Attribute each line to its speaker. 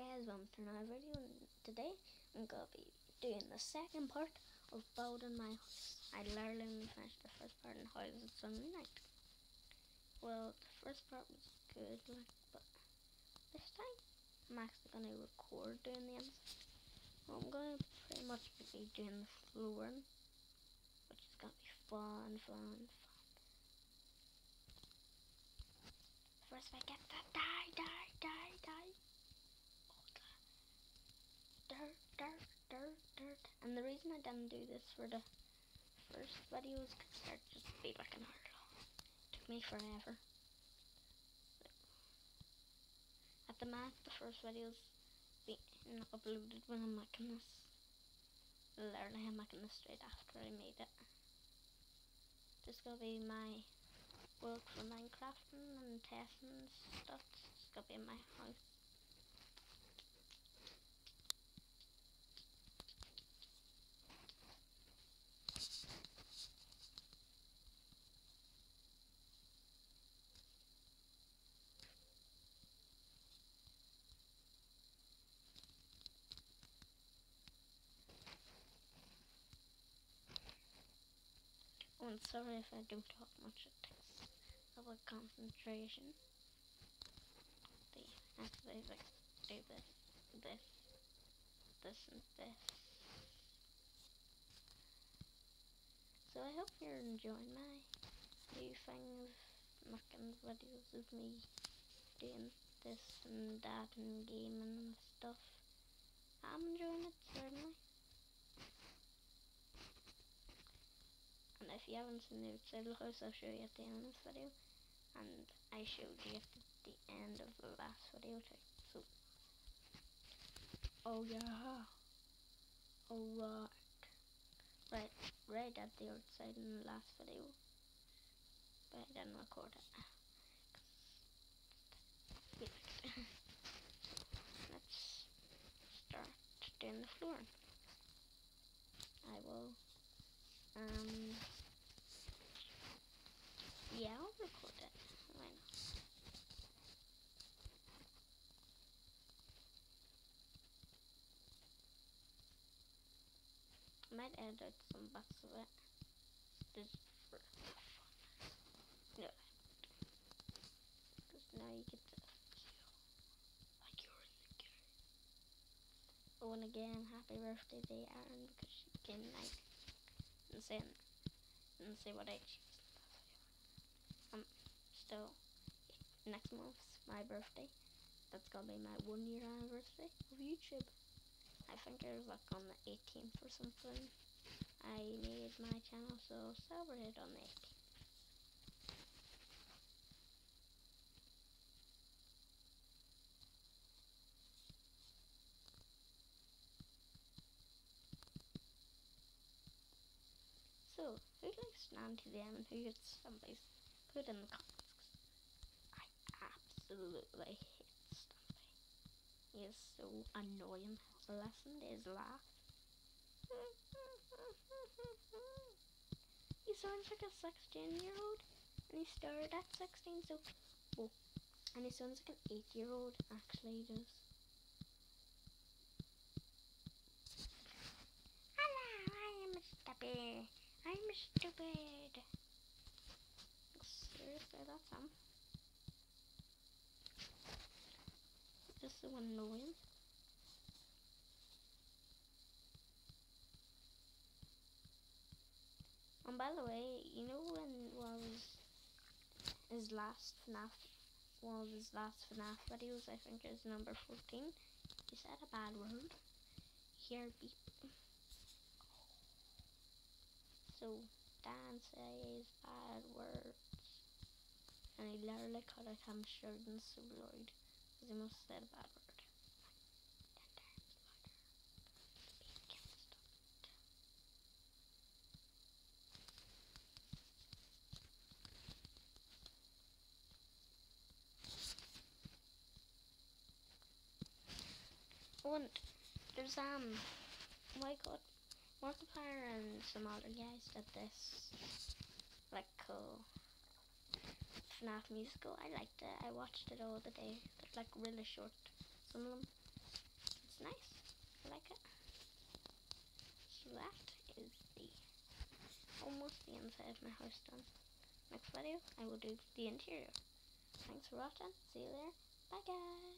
Speaker 1: guys, um, welcome to another video today I'm to be doing the second part of building my house. I literally finished the first part how is it Sunday night. Well, the first part was good, like, but this time I'm actually going to record doing the inside. Well, I'm to pretty much be doing the flooring, which is to be fun, fun, fun. First, I get that die, die. I didn't do this for the first video is because they're just be like an hour long. Took me forever. At the max, the first videos being uploaded when I'm making this. Literally, I'm making this straight after I made it. This gonna be my work for Minecraft and testing stuff. It's gonna be my house. And sorry if I do talk much. It takes a lot of concentration. The like do this, this, this, and this. So I hope you're enjoying my new thing of making videos of me doing this and that and gaming and stuff. I'm enjoying it certainly. And if you haven't seen the outside of the house, I'll show you at the end of this video. And I showed you at the end of the last video too. So, oh yeah, alright. Right, right at the outside in the last video. But I didn't record it. Let's start doing the flooring. I will um, yeah, I'll record it. Why not? I might edit some bits of it. Just for fun. No. Because now you get to like you're in the game. Oh, and again, happy birthday Aaron because she came like and say and say what age still next month's my birthday. That's gonna be my one year anniversary of YouTube. I think it was like on the 18th or something. I made my channel, so celebrate on the 18th. So, who likes DanTDM and who gets Stampy's? Put in the comments. Absolutely hate Stampy. He is so annoying. Listen to his laugh. he sounds like a 16 year old and he started at 16 so oh, and he sounds like an 8 year old actually he does. Hello, I am Stampy. I'm stupid. Seriously, that's him. Just so annoying. And by the way, you know when was his last FNAF, one of his last FNAF videos, I think is number 14, he said a bad word. Here beep. So Dan says bad words. And he literally cut out him shouting so loud because must have said a bad word. And there's um, my god, Markiplier and some other guys did this like cool FNAF musical. I liked it. I watched it all the day. They're like really short. Some of them. It's nice. I like it. So that is the almost the inside of my house done. Next video, I will do the interior. Thanks for watching. See you there. Bye guys.